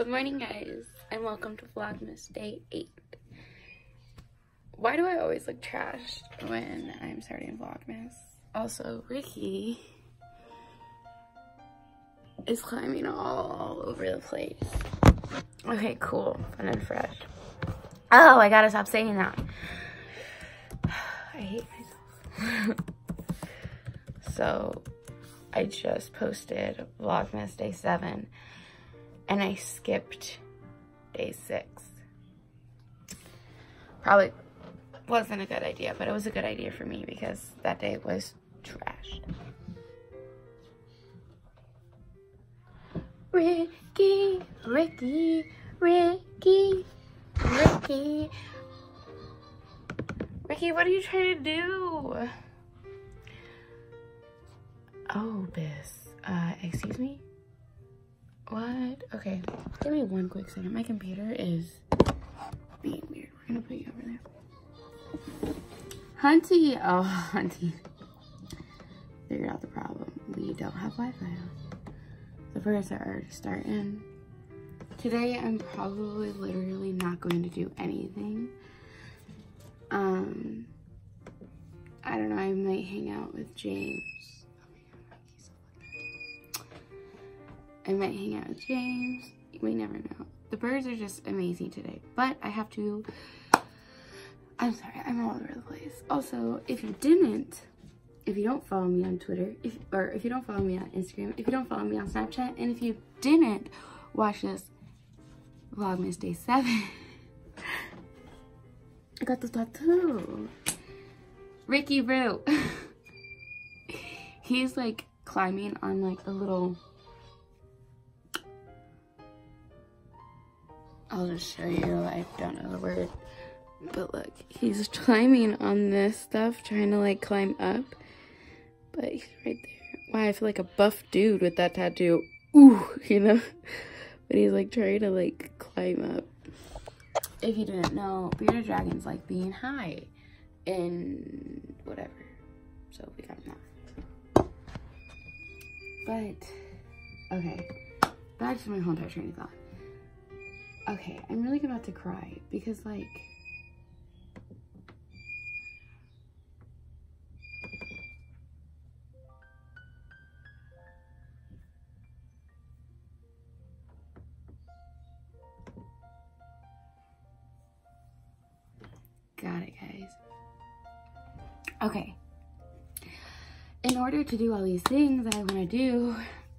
Good morning, guys, and welcome to Vlogmas Day 8. Why do I always look trashed when I'm starting Vlogmas? Also, Ricky is climbing all over the place. Okay, cool. Fun and fresh. Oh, I gotta stop saying that. I hate myself. so, I just posted Vlogmas Day 7 and I skipped day 6. Probably wasn't a good idea, but it was a good idea for me because that day was trashed. Ricky, Ricky, Ricky, Ricky. Ricky, what are you trying to do? Oh, Biss. Uh, excuse me? What? Okay, give me one quick second. My computer is being weird. We're gonna put you over there. Hunty! Oh, Hunty. Figured out the problem. We don't have Wi-Fi on. The birds are already starting. Today, I'm probably literally not going to do anything. Um, I don't know, I might hang out with James. I might hang out with James. We never know. The birds are just amazing today. But I have to... I'm sorry, I'm all over the place. Also, if you didn't, if you don't follow me on Twitter, if or if you don't follow me on Instagram, if you don't follow me on Snapchat, and if you didn't watch this Vlogmas Day 7, I got the tattoo. Ricky Roo. He's like climbing on like a little I'll just show you. I don't know the word. But look, he's climbing on this stuff, trying to like climb up. But he's right there. Wow, I feel like a buff dude with that tattoo. Ooh, you know? But he's like trying to like climb up. If you didn't know, bearded dragons like being high in whatever. So we got that. But, okay. Back to my whole entire train of thought Okay, I'm really about to cry because like Got it, guys. Okay. In order to do all these things that I want to do,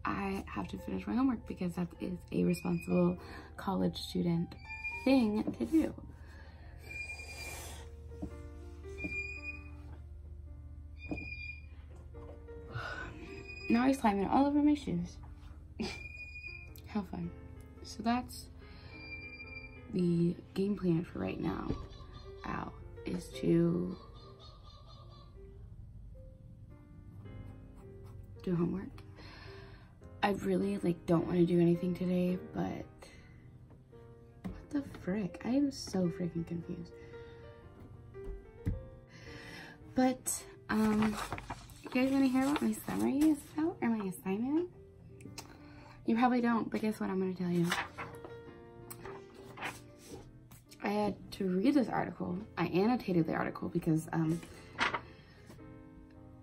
I have to finish my homework because that is a responsible college student thing to do. Now he's climbing all over my shoes. How fun. So that's the game plan for right now out is to do homework I really like don't want to do anything today, but what the frick? I am so freaking confused. But, um, you guys want to hear what my summary is or my assignment? You probably don't, but guess what I'm going to tell you. I had to read this article. I annotated the article because, um,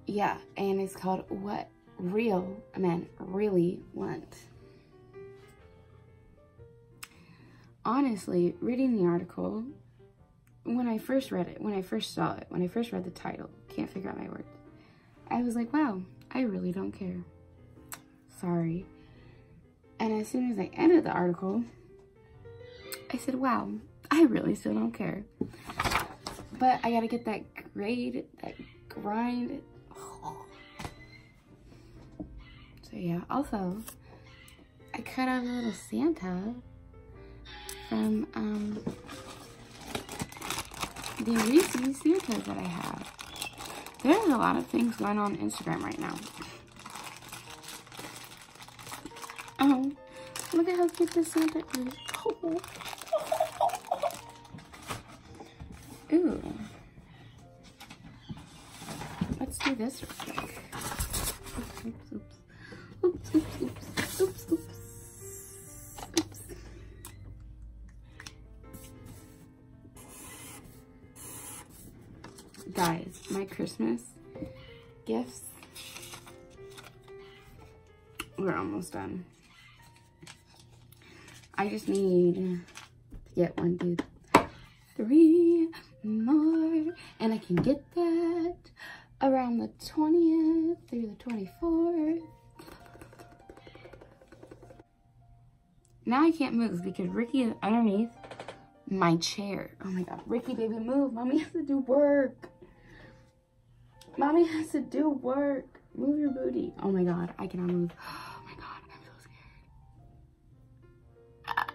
yeah, and it's called What real men really want. Honestly, reading the article, when I first read it, when I first saw it, when I first read the title, can't figure out my words, I was like, wow, I really don't care. Sorry. And as soon as I ended the article, I said, wow, I really still don't care. But I gotta get that grade, that grind, so yeah, also, I cut out a little Santa from um, the Reese's Santas that I have. There's a lot of things going on Instagram right now. Oh, look at how cute this Santa is. Oh. Ooh. Let's do this real quick. Oops, oops, oops. Guys, my Christmas gifts, we're almost done. I just need to get one, two, three more, and I can get that around the 20th through the 24th. Now I can't move because Ricky is underneath my chair. Oh my God, Ricky, baby, move. Mommy has to do work. Mommy has to do work. Move your booty. Oh my God, I cannot move. Oh my God, I'm so scared. Ah.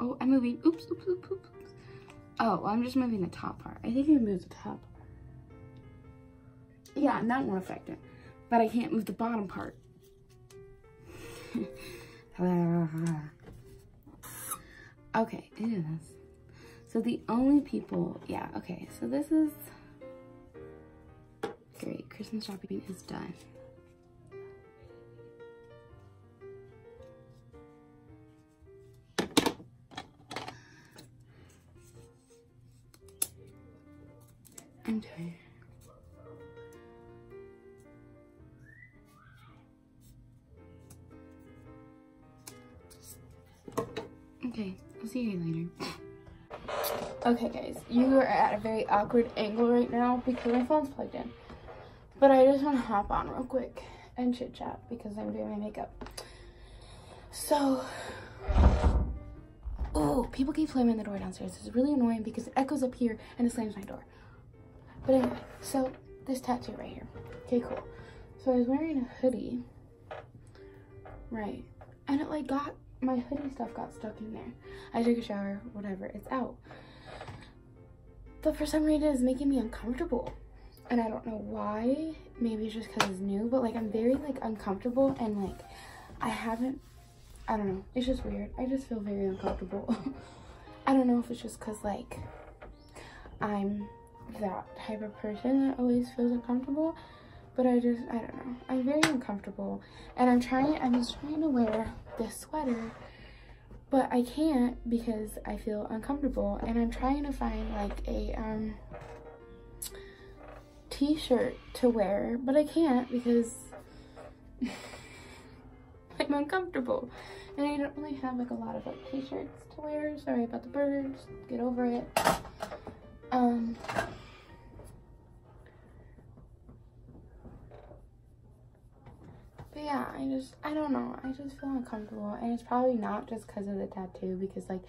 Oh, I'm moving. Oops, oops, oops, oops. Oh, I'm just moving the top part. I think I moved the top. Yeah, that won't affect it. But I can't move the bottom part. okay, it is. So the only people, yeah, okay. So this is great. Christmas shopping is done. I'm tired. Okay, I'll see you later. Okay guys, you are at a very awkward angle right now because my phone's plugged in. But I just want to hop on real quick and chit chat because I'm doing my makeup. So, oh, people keep slamming the door downstairs. It's really annoying because it echoes up here and it slams my door. But anyway, so this tattoo right here. Okay, cool. So I was wearing a hoodie, right? And it like got, my hoodie stuff got stuck in there. I took a shower, whatever, it's out. But for some reason it's making me uncomfortable. And I don't know why. Maybe it's just because it's new, but like I'm very like uncomfortable and like I haven't, I don't know. It's just weird. I just feel very uncomfortable. I don't know if it's just because like I'm that type of person that always feels uncomfortable but I just I don't know I'm very uncomfortable and I'm trying I'm just trying to wear this sweater but I can't because I feel uncomfortable and I'm trying to find like a um t-shirt to wear but I can't because I'm uncomfortable. And I don't really have like a lot of like t-shirts to wear sorry about the birds get over it. Um but yeah i just i don't know. I just feel uncomfortable. And it's probably not just because of the tattoo because like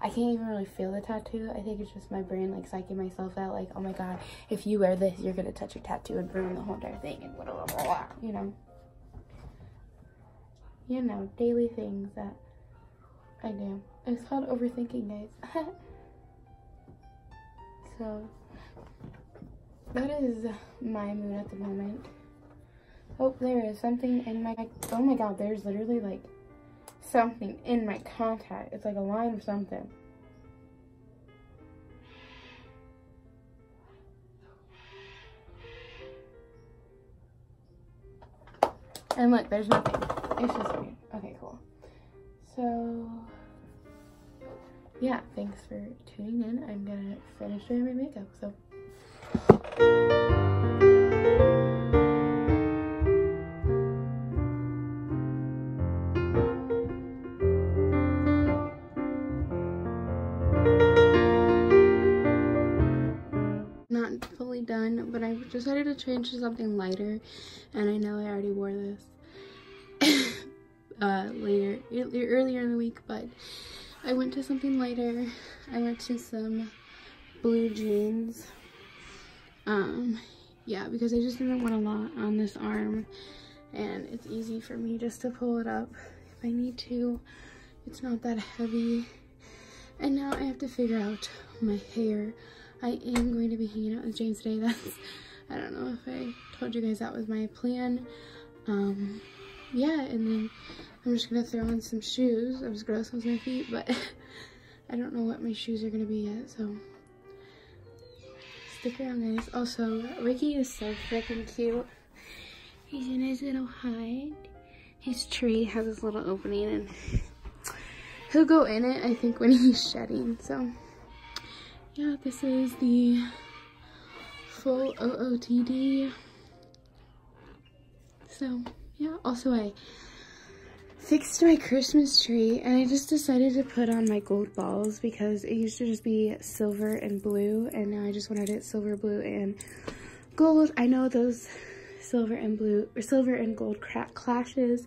i can't even really feel the tattoo. I think it's just my brain like psyching myself out like oh my god if you wear this you're gonna touch your tattoo and ruin the whole entire thing and blah blah blah, blah you know? You know daily things that i do. It's called overthinking guys. So that is my mood at the moment Oh, there is something in my, oh my god, there's literally like something in my contact. It's like a line of something. And look, there's nothing. It's just me. Okay, cool. So, yeah, thanks for tuning in. I'm gonna finish doing my makeup, so. Decided to change to something lighter, and I know I already wore this uh, later, earlier in the week, but I went to something lighter. I went to some blue jeans. Um, yeah, because I just didn't want a lot on this arm, and it's easy for me just to pull it up if I need to. It's not that heavy. And now I have to figure out my hair. I am going to be hanging out with James today. That's, I don't know if I told you guys that was my plan. Um, yeah, and then I'm just gonna throw on some shoes. I was gross on my feet, but I don't know what my shoes are gonna be yet, so stick around guys. Also, Ricky is so freaking cute. He's in his little hide. His tree has this little opening and he'll go in it, I think, when he's shedding, so yeah, this is the full OOTD. So, yeah, also I fixed my Christmas tree and I just decided to put on my gold balls because it used to just be silver and blue and now I just wanted it silver, blue, and gold. I know those silver and blue or silver and gold clashes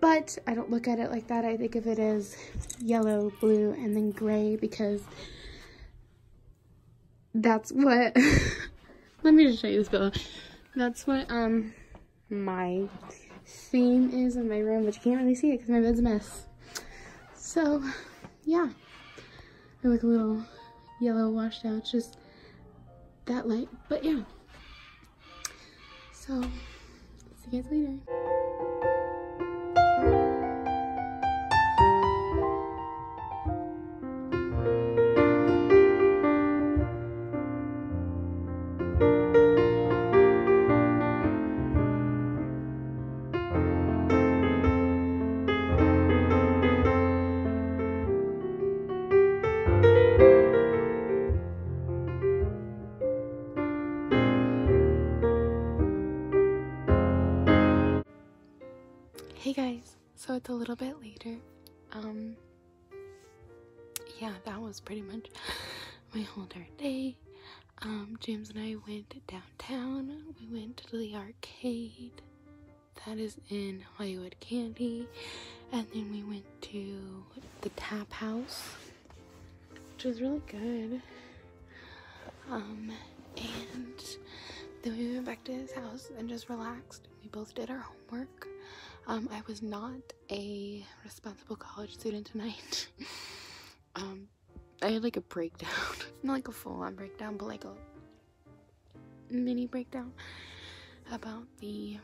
but I don't look at it like that. I think of it as yellow, blue, and then gray because that's what, let me just show you this pillow. That's what um my theme is in my room, but you can't really see it because my bed's a mess. So, yeah. I look a little yellow washed out, just that light. But yeah. So, see you guys later. Hey guys, so it's a little bit later. Um, yeah, that was pretty much my whole entire day. Um, James and I went downtown. We went to the arcade that is in Hollywood Candy, and then we went to the Tap House, which was really good. Um, and then we went back to his house and just relaxed. We both did our homework. Um, I was not a responsible college student tonight. um, I had like a breakdown. not like a full on breakdown, but like a mini breakdown about the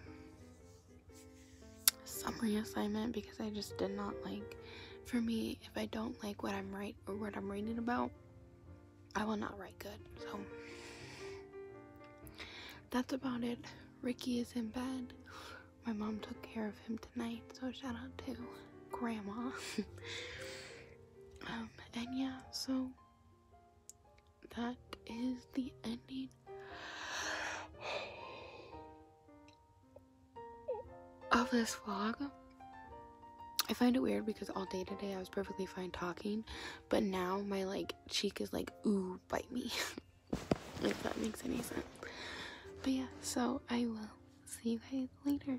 summary assignment because I just did not like for me if I don't like what I'm right or what I'm reading about I will not write good so that's about it Ricky is in bed my mom took care of him tonight, so shout out to grandma. um, and yeah, so that is the ending of this vlog. I find it weird because all day today I was perfectly fine talking, but now my like cheek is like, ooh, bite me. if that makes any sense. But yeah, so I will see you guys later.